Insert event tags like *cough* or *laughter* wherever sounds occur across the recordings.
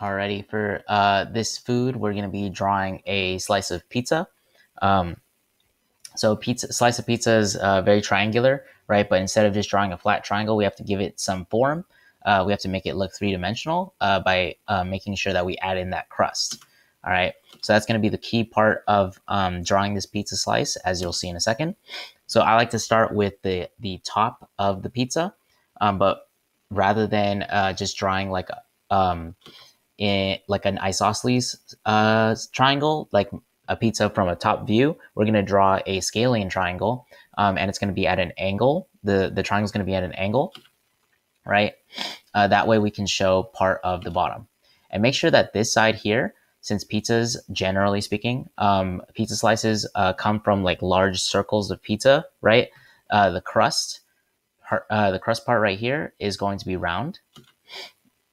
Alrighty, for uh, this food, we're going to be drawing a slice of pizza. Um, so pizza slice of pizza is uh, very triangular, right? But instead of just drawing a flat triangle, we have to give it some form. Uh, we have to make it look three dimensional uh, by uh, making sure that we add in that crust. All right, so that's going to be the key part of um, drawing this pizza slice, as you'll see in a second. So I like to start with the the top of the pizza, um, but rather than uh, just drawing like um, in like an isosceles uh, triangle, like a pizza from a top view, we're going to draw a scalene triangle, um, and it's going to be at an angle. The the triangle is going to be at an angle, right? Uh, that way we can show part of the bottom, and make sure that this side here, since pizzas, generally speaking, um, pizza slices uh, come from like large circles of pizza, right? Uh, the crust, uh, the crust part right here is going to be round,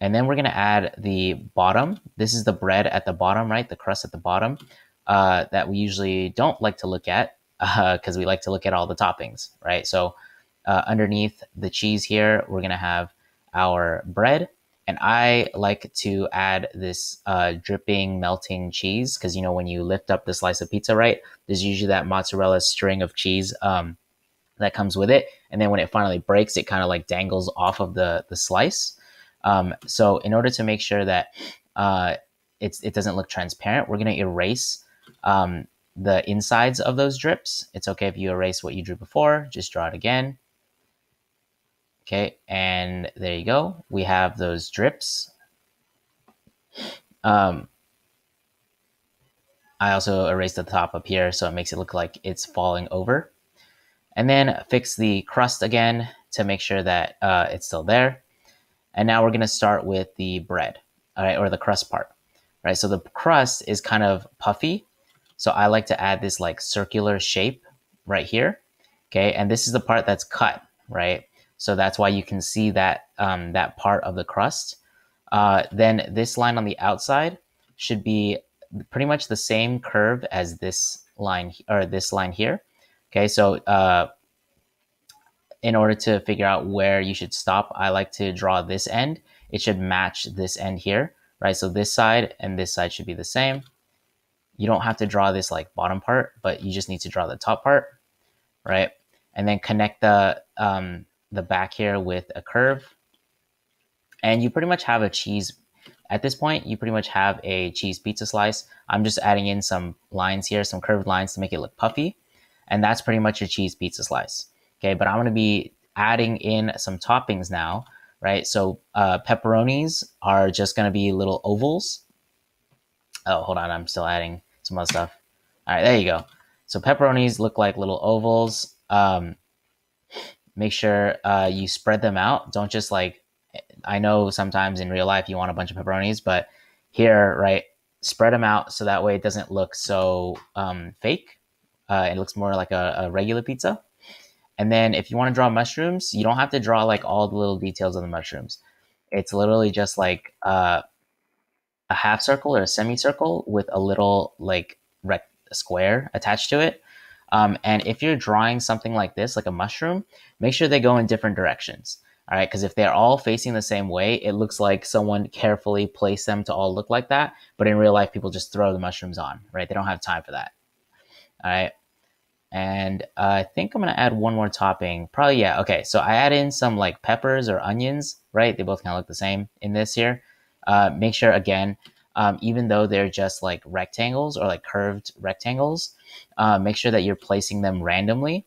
and then we're going to add the bottom. This is the bread at the bottom, right? The crust at the bottom uh, that we usually don't like to look at because *laughs* uh, we like to look at all the toppings, right? So uh, underneath the cheese here, we're going to have our bread. And I like to add this uh, dripping melting cheese because, you know, when you lift up the slice of pizza, right, there's usually that mozzarella string of cheese um, that comes with it. And then when it finally breaks, it kind of like dangles off of the, the slice. Um, so in order to make sure that uh, it doesn't look transparent, we're going to erase um, the insides of those drips. It's okay if you erase what you drew before, just draw it again. Okay, and there you go. We have those drips. Um, I also erased the top up here so it makes it look like it's falling over. And then fix the crust again to make sure that uh, it's still there. And now we're going to start with the bread, all right, or the crust part, right? So the crust is kind of puffy. So I like to add this like circular shape right here, okay? And this is the part that's cut, right? So that's why you can see that, um, that part of the crust. Uh, then this line on the outside should be pretty much the same curve as this line or this line here. Okay, so uh, in order to figure out where you should stop, I like to draw this end. It should match this end here, right? So this side and this side should be the same. You don't have to draw this like bottom part, but you just need to draw the top part, right? And then connect the, um, the back here with a curve. And you pretty much have a cheese, at this point, you pretty much have a cheese pizza slice. I'm just adding in some lines here, some curved lines to make it look puffy. And that's pretty much a cheese pizza slice. Okay, but I'm going to be adding in some toppings now, right? So uh, pepperonis are just going to be little ovals. Oh, hold on, I'm still adding some other stuff. All right, there you go. So pepperonis look like little ovals. Um, make sure uh, you spread them out. Don't just like, I know sometimes in real life you want a bunch of pepperonis, but here, right, spread them out so that way it doesn't look so um, fake. Uh, it looks more like a, a regular pizza. And then if you want to draw mushrooms, you don't have to draw like all the little details of the mushrooms. It's literally just like uh, a half circle or a semicircle with a little like rect square attached to it. Um, and if you're drawing something like this, like a mushroom, make sure they go in different directions. All right, because if they're all facing the same way, it looks like someone carefully placed them to all look like that. But in real life, people just throw the mushrooms on, right? They don't have time for that. All right. And uh, I think I'm to add one more topping. Probably, yeah. Okay, so I add in some like peppers or onions, right? They both kind of look the same in this here. Uh, make sure, again, um, even though they're just like rectangles or like curved rectangles, uh, make sure that you're placing them randomly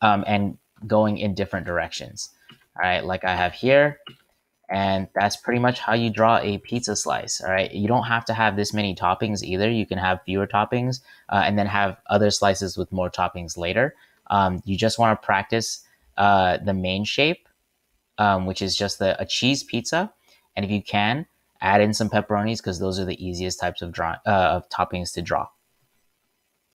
um, and going in different directions. All right, like I have here. And that's pretty much how you draw a pizza slice. All right. You don't have to have this many toppings either. You can have fewer toppings uh, and then have other slices with more toppings later. Um, you just want to practice uh, the main shape, um, which is just the, a cheese pizza. And if you can, add in some pepperonis because those are the easiest types of, draw, uh, of toppings to draw.